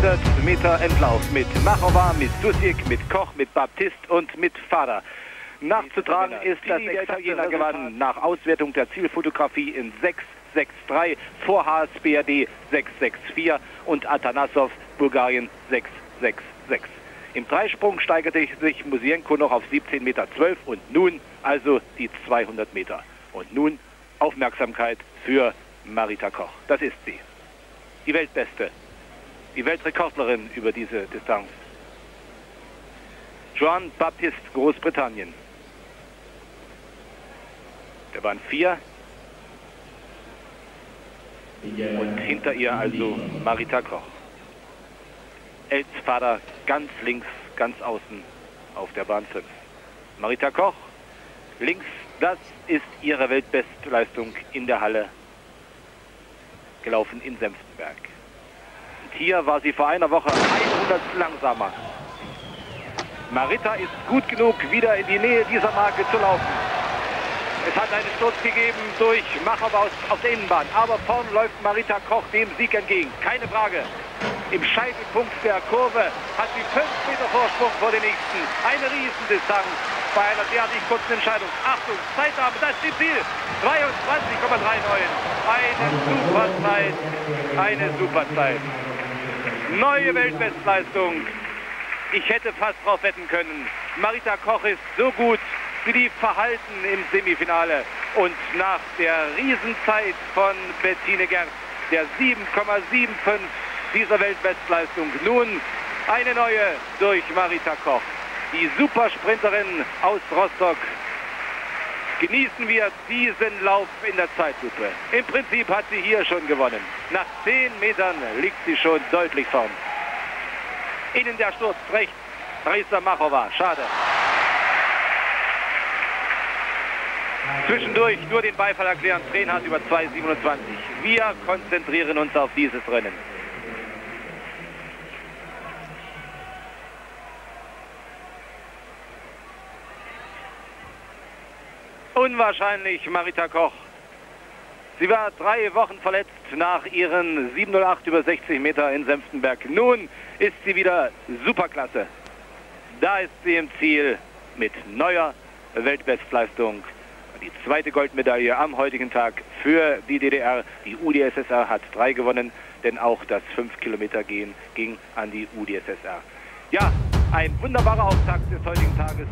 200 Meter Endlauf mit Machova, mit Dusik, mit Koch, mit Baptist und mit Fader. Nachzutragen ist, dass der Italiener gewann nach Auswertung der Zielfotografie in 6-6-3 vor HSBRD 6-6-4 und Atanasov Bulgarien 6-6-6. Im Dreisprung steigerte sich Musienko noch auf 17,12 Meter und nun also die 200 Meter. Und nun Aufmerksamkeit für Marita Koch. Das ist sie. Die Weltbeste. Die Weltrekordlerin über diese Distanz. Joan Baptiste, Großbritannien. Der waren vier. Und hinter ihr also Marita Koch. Els Vater ganz links, ganz außen auf der Bahn 5. Marita Koch links, das ist ihre Weltbestleistung in der Halle gelaufen in Senftenberg. Hier war sie vor einer Woche 100 langsamer. Marita ist gut genug, wieder in die Nähe dieser Marke zu laufen. Es hat einen Sturz gegeben durch Macherbaus auf der Innenbahn. Aber vorn läuft Marita Koch dem Sieg entgegen. Keine Frage. Im Scheitelpunkt der Kurve hat sie 5 Meter Vorsprung vor den nächsten. Eine Riesendistanz bei einer derartig kurzen Entscheidung. Achtung, Zeitnahme, das ist Ziel. 22,39. Eine super Zeit. Eine super Zeit. Neue Weltbestleistung. Ich hätte fast drauf wetten können. Marita Koch ist so gut, Sie lief verhalten im Semifinale. Und nach der Riesenzeit von Bettine Gerst, der 7,75 dieser Weltbestleistung, nun eine neue durch Marita Koch. Die Supersprinterin aus Rostock. Genießen wir diesen Lauf in der Zeitlupe. Im Prinzip hat sie hier schon gewonnen. Nach 10 Metern liegt sie schon deutlich vorn. Innen der Sturz rechts. Marisa Machova. Schade. Zwischendurch nur den Beifall erklären, Tränenhaus über 2,27. Wir konzentrieren uns auf dieses Rennen. Unwahrscheinlich, Marita Koch. Sie war drei Wochen verletzt nach ihren 708 über 60 Meter in Senftenberg. Nun ist sie wieder Superklasse. Da ist sie im Ziel mit neuer Weltbestleistung die zweite Goldmedaille am heutigen Tag für die DDR. Die UdSSR hat drei gewonnen, denn auch das 5 Kilometer Gehen ging an die UdSSR. Ja, ein wunderbarer Auftakt des heutigen Tages.